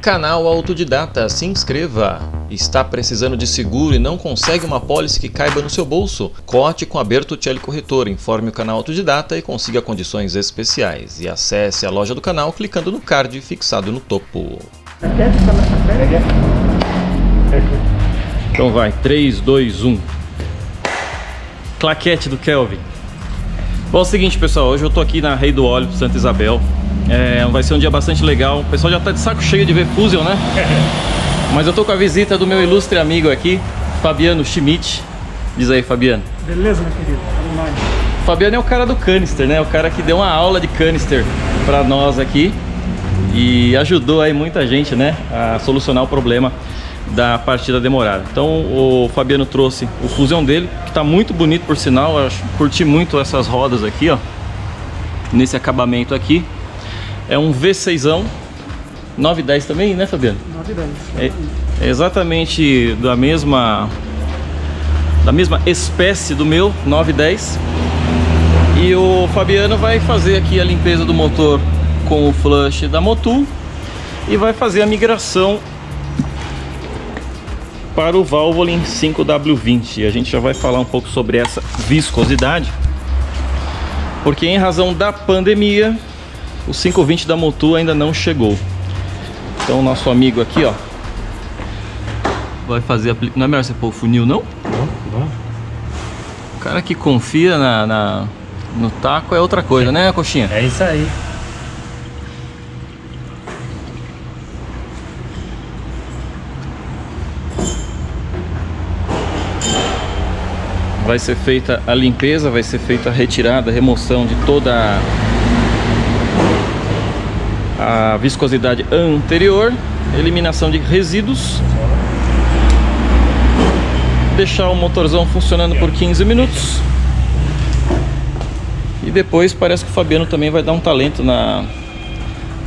Canal Autodidata, se inscreva. Está precisando de seguro e não consegue uma pólice que caiba no seu bolso? Cote com a Bertuccelli Corretor, informe o canal Autodidata e consiga condições especiais. E acesse a loja do canal clicando no card fixado no topo. Então vai, 3, 2, 1. Claquete do Kelvin. Bom, é o seguinte, pessoal, hoje eu tô aqui na Rei do Óleo, Santa Isabel. É, vai ser um dia bastante legal. O pessoal já tá de saco cheio de ver Fusion, né? Mas eu tô com a visita do meu ilustre amigo aqui, Fabiano Schmidt. Diz aí, Fabiano. Beleza, meu querido? Fabiano é o cara do canister, né? O cara que deu uma aula de canister para nós aqui e ajudou aí muita gente, né, a solucionar o problema da partida demorada. Então o Fabiano trouxe o Fusion dele, que tá muito bonito por sinal, eu curti muito essas rodas aqui, ó, nesse acabamento aqui. É um V6ão, 910 também, né Fabiano? 910. É, é exatamente da mesma da mesma espécie do meu 910. E o Fabiano vai fazer aqui a limpeza do motor com o flush da Motul e vai fazer a migração para o Valvoline 5W20. E a gente já vai falar um pouco sobre essa viscosidade. Porque em razão da pandemia, o 520 da Motul ainda não chegou. Então o nosso amigo aqui, ó, vai fazer Não é melhor você pôr o funil, não? Não, não. O cara que confia na, na, no taco é outra coisa, né, coxinha? É isso aí. Vai ser feita a limpeza, vai ser feita a retirada, a remoção de toda a a viscosidade anterior, eliminação de resíduos, deixar o motorzão funcionando por 15 minutos e depois parece que o Fabiano também vai dar um talento na,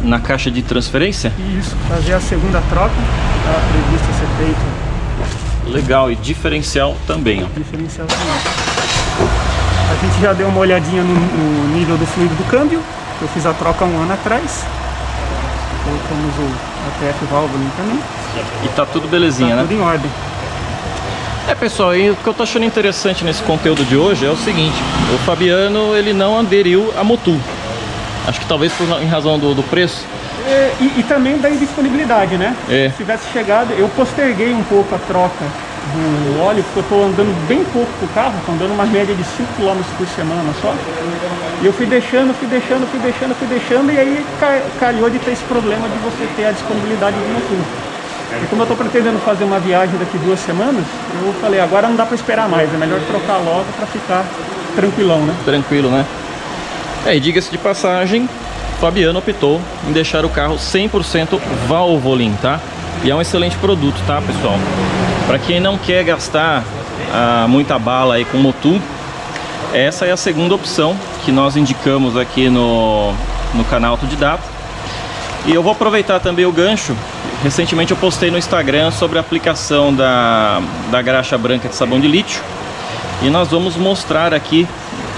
na caixa de transferência. Isso, fazer a segunda troca, está previsto ser feito. Legal, e diferencial também. Ó. Diferencial também. A gente já deu uma olhadinha no, no nível do fluido do câmbio, eu fiz a troca um ano atrás colocamos o ATF válvula também. E tá tudo belezinha, tá né? tudo em ordem. É pessoal, e o que eu tô achando interessante nesse conteúdo de hoje é o seguinte, o Fabiano ele não aderiu a Motul. Acho que talvez por, em razão do, do preço. É, e, e, também da indisponibilidade, né? É. Se tivesse chegado, eu posterguei um pouco a troca do óleo, porque eu estou andando bem pouco com o carro, estou andando uma média de 5 km por semana só. E eu fui deixando, fui deixando, fui deixando, fui deixando, e aí calhou de ter esse problema de você ter a disponibilidade de motor. E como eu estou pretendendo fazer uma viagem daqui duas semanas, eu falei, agora não dá para esperar mais, é melhor trocar logo para ficar tranquilão, né? Tranquilo, né? É, e diga-se de passagem, Fabiano optou em deixar o carro 100% Valvoline, tá? E é um excelente produto, tá, pessoal? Para quem não quer gastar ah, muita bala aí com Motu, essa é a segunda opção que nós indicamos aqui no, no canal Autodidata. E eu vou aproveitar também o gancho. Recentemente eu postei no Instagram sobre a aplicação da, da graxa branca de sabão de lítio. E nós vamos mostrar aqui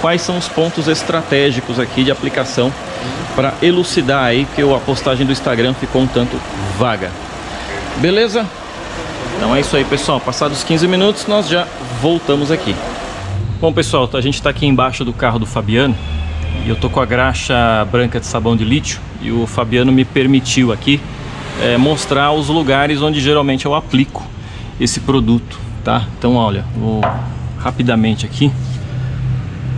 quais são os pontos estratégicos aqui de aplicação para elucidar aí, que a postagem do Instagram ficou um tanto vaga. Beleza? Então é isso aí, pessoal. Passados 15 minutos, nós já voltamos aqui. Bom, pessoal, a gente está aqui embaixo do carro do Fabiano e eu tô com a graxa branca de sabão de lítio e o Fabiano me permitiu aqui é, mostrar os lugares onde geralmente eu aplico esse produto, tá? Então, olha, vou rapidamente aqui.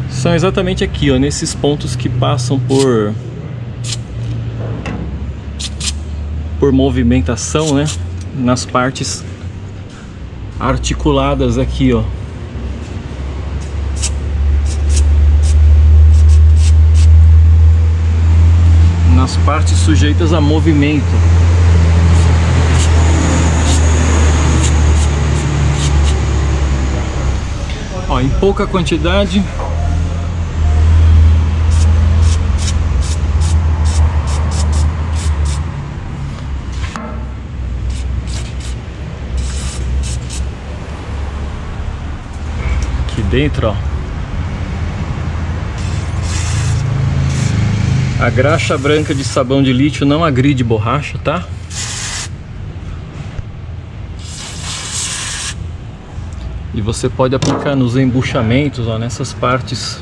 São exatamente aqui, ó, nesses pontos que passam por por movimentação, né? Nas partes articuladas aqui, ó. Nas partes sujeitas a movimento. Ó, em pouca quantidade dentro, ó. A graxa branca de sabão de lítio não agride borracha, tá? E você pode aplicar nos embuchamentos, ó, nessas partes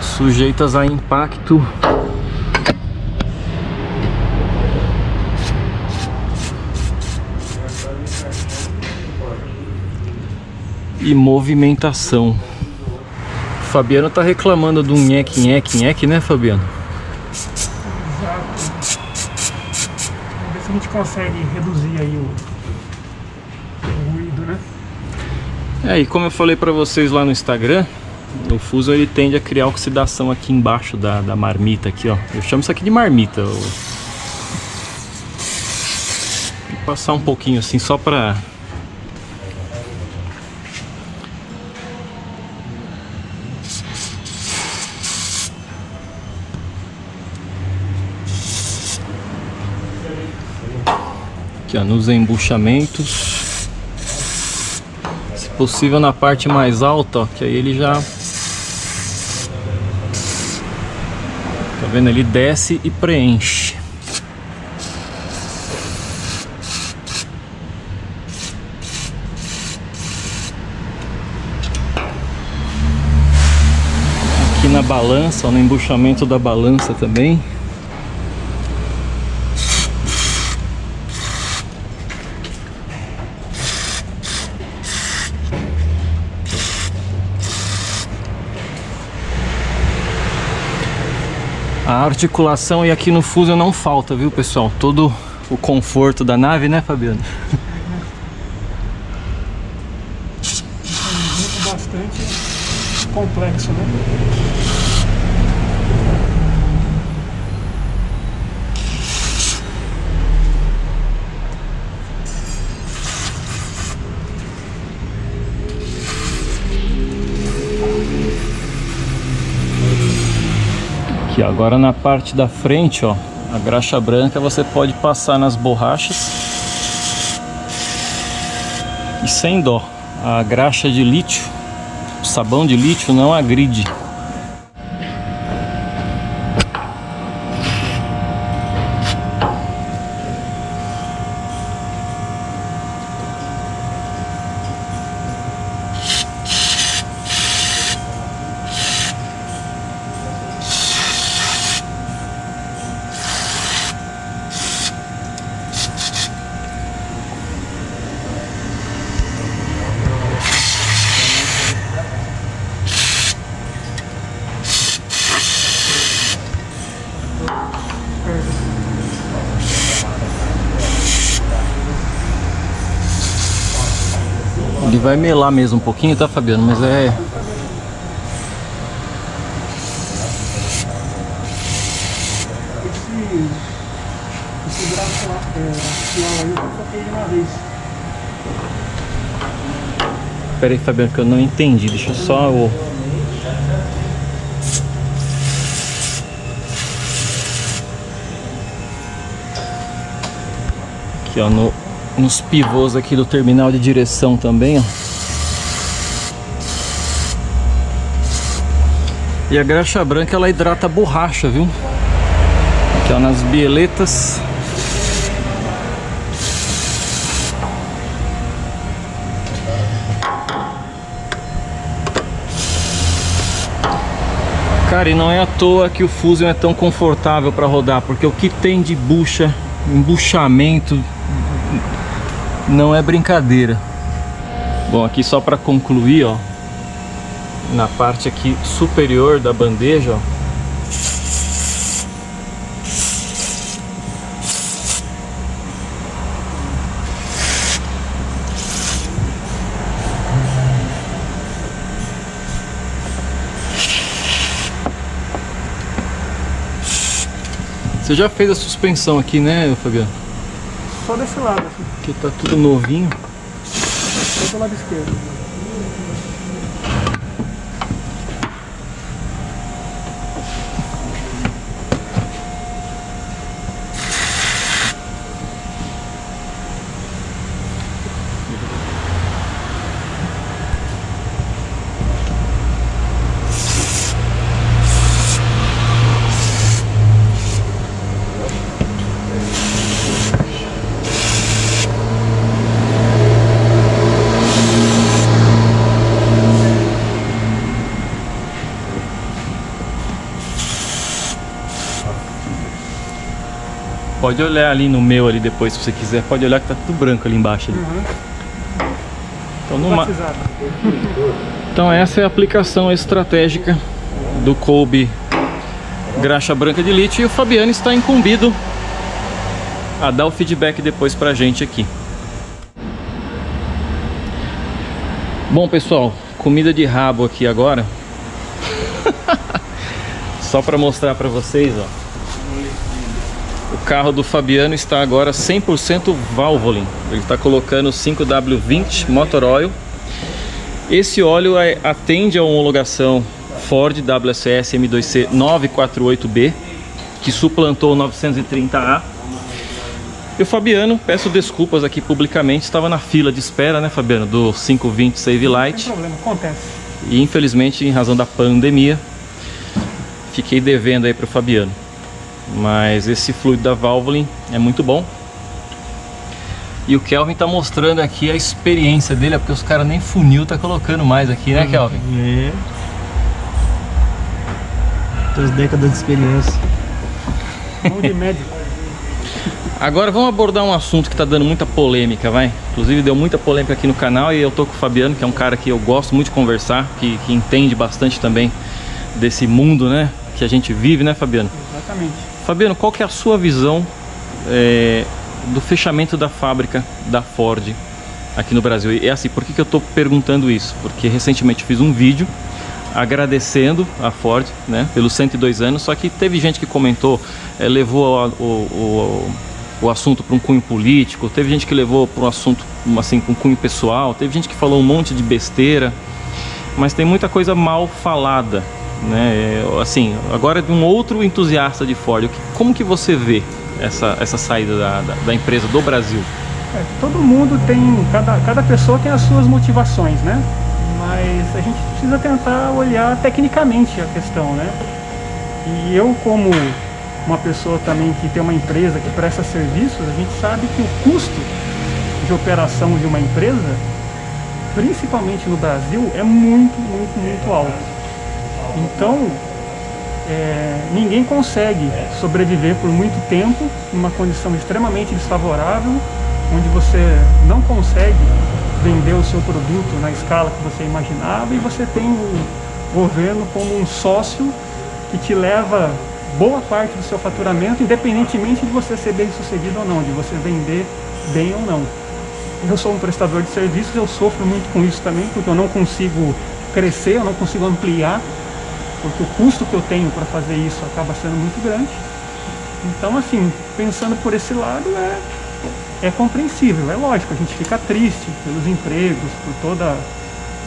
sujeitas a impacto e movimentação. O Fabiano tá reclamando do nheque, nheque, nheque, né, Fabiano? Exato. Vamos ver se a gente consegue reduzir aí o, o ruído, né? É, e como eu falei para vocês lá no Instagram, o fuso ele tende a criar oxidação aqui embaixo da, da marmita aqui, ó. Eu chamo isso aqui de marmita. Vou passar um pouquinho assim só para aqui ó, nos embuchamentos. Se possível na parte mais alta ó, que aí ele já tá vendo? Ele desce e preenche. Aqui na balança no embuchamento da balança também A articulação e aqui no fuso não falta, viu pessoal? Todo o conforto da nave, né Fabiano? É bastante complexo, né? Aqui, agora na parte da frente, ó, a graxa branca você pode passar nas borrachas e sem dó. A graxa de lítio, sabão de lítio não agride. Vai melar mesmo um pouquinho, tá Fabiano? Mas é... Esse, esse braço lá, aí, eu ele uma vez. Pera aí Fabiano, que eu não entendi. Deixa eu só o... Aqui ó, no, nos pivôs aqui do terminal de direção também, ó. E a graxa branca ela hidrata a borracha, viu? Aqui ó, nas bieletas. Cara, e não é à toa que o Fusion é tão confortável para rodar, porque o que tem de bucha, embuchamento, não é brincadeira. Bom, aqui só para concluir, ó, na parte aqui superior da bandeja, ó, Você já fez a suspensão aqui, né, Fabiano? Só desse lado, assim, Que tá tudo novinho. só do lado esquerdo. Pode olhar ali no meu ali depois, se você quiser. Pode olhar que tá tudo branco ali embaixo. Ali. Uhum. Então, numa... Então essa é a aplicação estratégica do Kobe graxa branca de lítio e o Fabiano está incumbido a dar o feedback depois pra gente aqui. Bom pessoal, comida de rabo aqui agora. Só para mostrar para vocês, ó. O carro do Fabiano está agora 100% Valvoline. Ele está colocando 5W20 Motor Oil. Esse óleo é, atende a homologação Ford WSS M2C 948B, que suplantou o 930A. E o Fabiano, peço desculpas aqui publicamente, estava na fila de espera, né, Fabiano, do 520 Save Light. Não tem problema, acontece. E infelizmente, em razão da pandemia, fiquei devendo aí para o Fabiano. Mas esse fluido da Valvoline é muito bom. E o Kelvin está mostrando aqui a experiência dele, é porque os caras nem funil tá colocando mais aqui, né, Kelvin? É. Duas décadas de experiência. Mão de médico. Agora vamos abordar um assunto que está dando muita polêmica, vai? Inclusive deu muita polêmica aqui no canal e eu tô com o Fabiano, que é um cara que eu gosto muito de conversar, que, que entende bastante também desse mundo, né? Que a gente vive, né, Fabiano? Exatamente. Fabiano, qual que é a sua visão é, do fechamento da fábrica da Ford aqui no Brasil? E é assim, por que, que eu estou perguntando isso? Porque recentemente fiz um vídeo agradecendo a Ford né, pelos 102 anos, só que teve gente que comentou, é, levou o, o, o assunto para um cunho político, teve gente que levou para um assunto assim, com cunho pessoal, teve gente que falou um monte de besteira, mas tem muita coisa mal falada. Né? É, assim, agora de um outro entusiasta de Ford, como que você vê essa, essa saída da, da, da empresa do Brasil? É, todo mundo tem, cada, cada pessoa tem as suas motivações, né? Mas a gente precisa tentar olhar tecnicamente a questão, né? E eu como uma pessoa também que tem uma empresa que presta serviços, a gente sabe que o custo de operação de uma empresa, principalmente no Brasil, é muito, muito, muito alto. Então, é, ninguém consegue sobreviver por muito tempo numa condição extremamente desfavorável, onde você não consegue vender o seu produto na escala que você imaginava e você tem o governo como um sócio que te leva boa parte do seu faturamento, independentemente de você ser bem sucedido ou não, de você vender bem ou não. Eu sou um prestador de serviços, eu sofro muito com isso também, porque eu não consigo crescer, eu não consigo ampliar porque o custo que eu tenho para fazer isso acaba sendo muito grande. Então, assim, pensando por esse lado, é, é compreensível, é lógico, a gente fica triste pelos empregos, por, toda,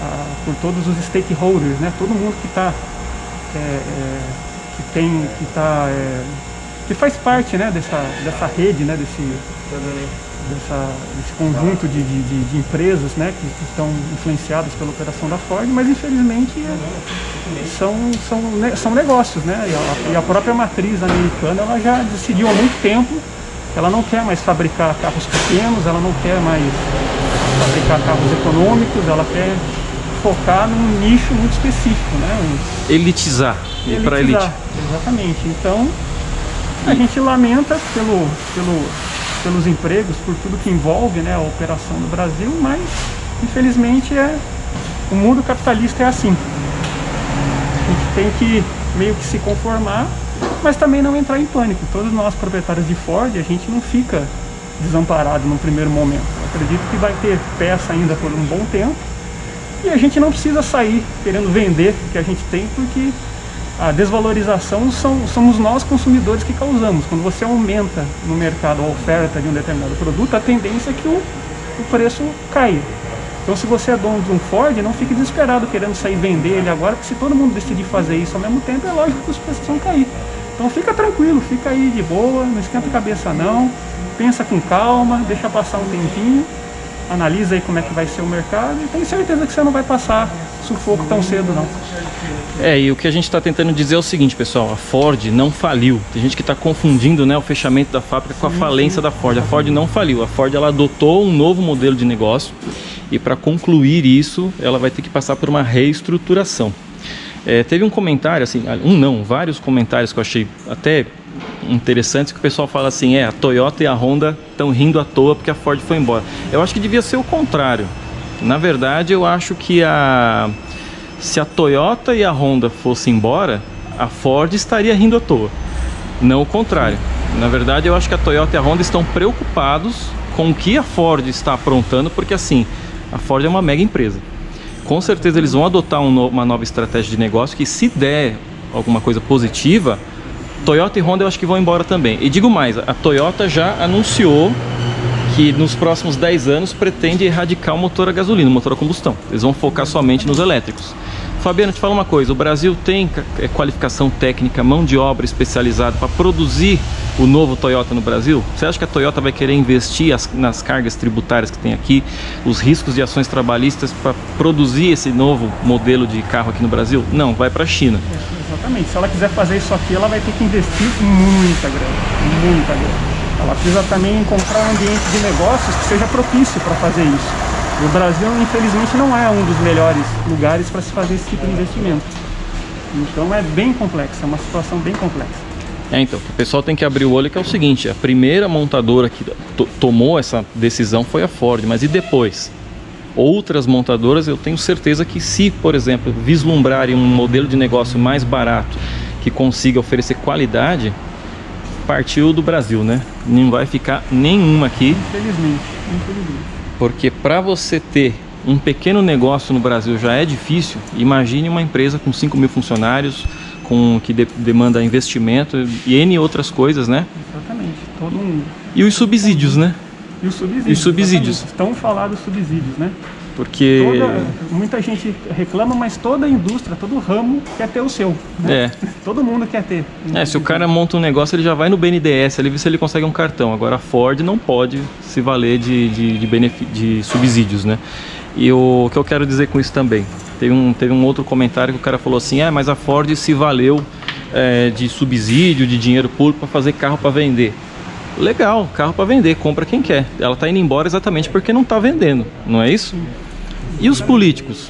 a, por todos os stakeholders, né? todo mundo que está, é, é, que tem, que está, é, que faz parte né? dessa, dessa rede, né? desse, dessa, desse conjunto de, de, de empresas né, que, que, estão influenciadas pela operação da Ford, mas infelizmente é, são, são, são negócios. Né? E a, e a, própria matriz americana ela já decidiu há muito tempo que ela não quer mais fabricar carros pequenos, ela não quer mais fabricar carros econômicos, ela quer focar num nicho muito específico. Né? Um, elitizar, ir para elite. Exatamente. Então, a gente lamenta pelo, pelo pelos empregos, por tudo que envolve né, a operação no Brasil, mas infelizmente é, o mundo capitalista é assim. A gente tem que meio que se conformar, mas também não entrar em pânico. Todos nós proprietários de Ford, a gente não fica desamparado no primeiro momento. Eu acredito que vai ter peça ainda por um bom tempo e a gente não precisa sair querendo vender o que a gente tem, porque a desvalorização são, somos nós consumidores que causamos. Quando você aumenta no mercado a oferta de um determinado produto, a tendência é que o, o preço caia. Então se você é dono de um Ford, não fique desesperado querendo sair vender ele agora, porque se todo mundo decidir fazer isso ao mesmo tempo, é lógico que os preços vão cair. Então fica tranquilo, fica aí de boa, não esquenta a cabeça não, pensa com calma, deixa passar um tempinho, analisa aí como é que vai ser o mercado e tem certeza que você não vai passar sufoco tão cedo não. É, e o que a gente está tentando dizer é o seguinte, pessoal, a Ford não faliu. Tem gente que está confundindo né, o fechamento da fábrica com a falência da Ford. A Ford não faliu, a Ford ela adotou um novo modelo de negócio e para concluir isso, ela vai ter que passar por uma reestruturação. É, teve um comentário, assim, um não, vários comentários que eu achei até interessantes que o pessoal fala assim, é, a Toyota e a Honda estão rindo à toa porque a Ford foi embora. Eu acho que devia ser o contrário. Na verdade, eu acho que a se a Toyota e a Honda fossem embora, a Ford estaria rindo à toa. Não o contrário. Na verdade, eu acho que a Toyota e a Honda estão preocupados com o que a Ford está aprontando, porque assim, a Ford é uma mega empresa. Com certeza eles vão adotar um no, uma nova estratégia de negócio que se der alguma coisa positiva, Toyota e Honda eu acho que vão embora também. E digo mais, a Toyota já anunciou que nos próximos 10 anos pretende erradicar o motor a gasolina, o motor a combustão. Eles vão focar somente nos elétricos. Fabiano, te fala uma coisa, o Brasil tem é, qualificação técnica, mão de obra especializada para produzir o novo Toyota no Brasil? Você acha que a Toyota vai querer investir as, nas cargas tributárias que tem aqui, os riscos de ações trabalhistas para produzir esse novo modelo de carro aqui no Brasil? Não, vai para a China. É, exatamente, se ela quiser fazer isso aqui, ela vai ter que investir muita grana, muita grana. Ela precisa também encontrar um ambiente de negócios que seja propício para fazer isso. O Brasil, infelizmente, não é um dos melhores lugares para se fazer esse tipo de investimento. Então é bem complexo, é uma situação bem complexa. É, então, o pessoal tem que abrir o olho que é o seguinte, a primeira montadora que tomou essa decisão foi a Ford, mas e depois? Outras montadoras, eu tenho certeza que se, por exemplo, vislumbrarem um modelo de negócio mais barato, que consiga oferecer qualidade, partiu do Brasil, né? Não vai ficar nenhuma aqui. Infelizmente, infelizmente. Porque para você ter um pequeno negócio no Brasil já é difícil, imagine uma empresa com 5 mil funcionários, com que de, demanda investimento e N outras coisas, né? Exatamente. Todo um... E os subsídios, né? E os subsídios. E os subsídios. Estão falados subsídios, né? Porque. Toda, muita gente reclama, mas toda a indústria, todo ramo quer ter o seu. Né? É. Todo mundo quer ter. É, se o cara monta um negócio, ele já vai no BNDES ali ver se ele consegue um cartão. Agora a Ford não pode se valer de, de, de, de subsídios, né? E o que eu quero dizer com isso também? Teve um, teve um outro comentário que o cara falou assim: é, mas a Ford se valeu é, de subsídio, de dinheiro público para fazer carro para vender. Legal, carro para vender, compra quem quer. Ela está indo embora exatamente porque não está vendendo, não é isso? E os políticos?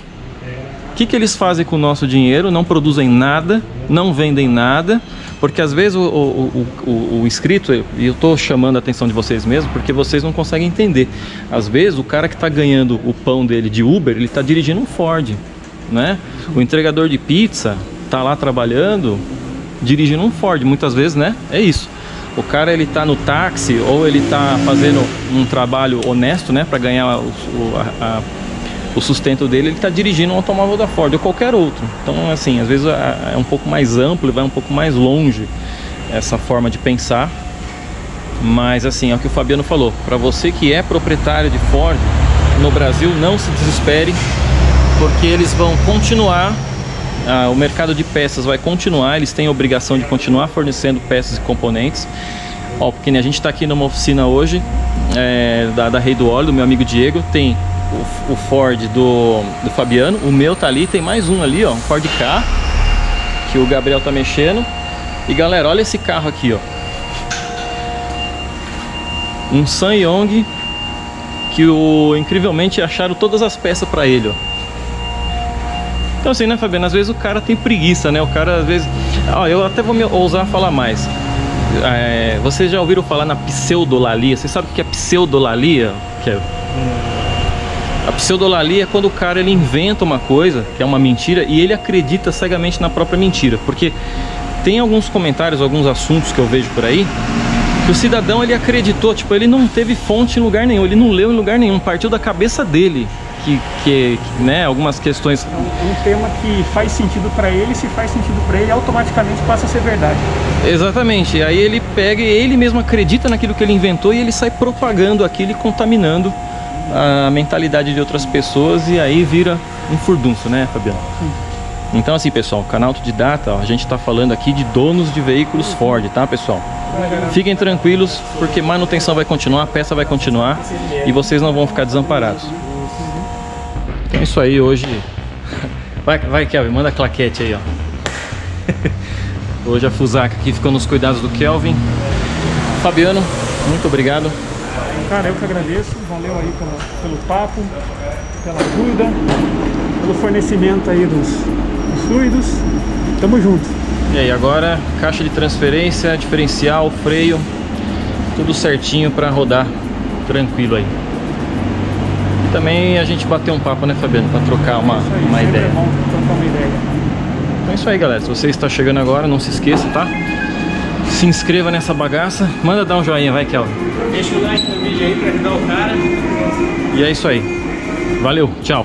O que, que eles fazem com o nosso dinheiro? Não produzem nada, não vendem nada, porque às vezes o, o, o, o inscrito, e eu estou chamando a atenção de vocês mesmo, porque vocês não conseguem entender. Às vezes o cara que está ganhando o pão dele de Uber, ele está dirigindo um Ford, né? O entregador de pizza está lá trabalhando, dirigindo um Ford, muitas vezes, né? É isso. O cara ele tá no táxi ou ele tá fazendo um trabalho honesto, né, para ganhar o, a, o sustento dele, ele está dirigindo um automóvel da Ford ou qualquer outro. Então, assim, às vezes é, é um pouco mais amplo e vai um pouco mais longe essa forma de pensar. Mas, assim, é o que o Fabiano falou. Para você que é proprietário de Ford no Brasil, não se desespere, porque eles vão continuar. Ah, o mercado de peças vai continuar, eles têm a obrigação de continuar fornecendo peças e componentes. Ó, porque a gente está aqui numa oficina hoje é, da, da Rei do Óleo, do meu amigo Diego, tem o, o Ford do, do Fabiano. O meu tá ali, tem mais um ali, ó, um Ford K, que o Gabriel tá mexendo. E galera, olha esse carro aqui, ó. Um Sanyong que o incrivelmente acharam todas as peças para ele, ó. Então assim, né, Fabiano? Às vezes o cara tem preguiça, né? O cara às vezes, ó, eu até vou me ousar falar mais. É, vocês já ouviram falar na pseudolalia? Você sabe o que é pseudolalia? Que é a pseudolalia é quando o cara ele inventa uma coisa, que é uma mentira, e ele acredita cegamente na própria mentira. Porque tem alguns comentários, alguns assuntos que eu vejo por aí, que o cidadão ele acreditou, tipo, ele não teve fonte em lugar nenhum, ele não leu em lugar nenhum, partiu da cabeça dele. Que, que, que né, algumas questões. Um, um tema que faz sentido para ele, se faz sentido para ele, automaticamente passa a ser verdade. Exatamente. Aí ele pega e ele mesmo acredita naquilo que ele inventou e ele sai propagando aquilo e contaminando a mentalidade de outras pessoas e aí vira um furdunço, né, Fabiano? Sim. Então assim, pessoal, canal Autodidata, ó, a gente está falando aqui de donos de veículos Ford, tá, pessoal? Fiquem tranquilos, porque manutenção vai continuar, a peça vai continuar e vocês não vão ficar desamparados. Então é isso aí, hoje... Vai, vai Kelvin, manda a claquete aí, ó. Hoje a Fusaka aqui ficou nos cuidados do Kelvin. Fabiano, muito obrigado. Cara, eu que agradeço. Valeu aí pelo, pelo papo, pela ajuda, pelo fornecimento aí dos, dos fluidos. Tamo junto. E aí, agora caixa de transferência, diferencial, freio, tudo certinho para rodar tranquilo aí. E também a gente bateu um papo, né, Fabiano, para trocar uma, aí, uma sempre ideia. É bom trocar uma ideia. Então é isso aí, galera. Se você está chegando agora, não se esqueça, tá? Se inscreva nessa bagaça. Manda dar um joinha, vai, Kelvin. Deixa o like no vídeo aí para ajudar o cara. E é isso aí. Valeu, tchau.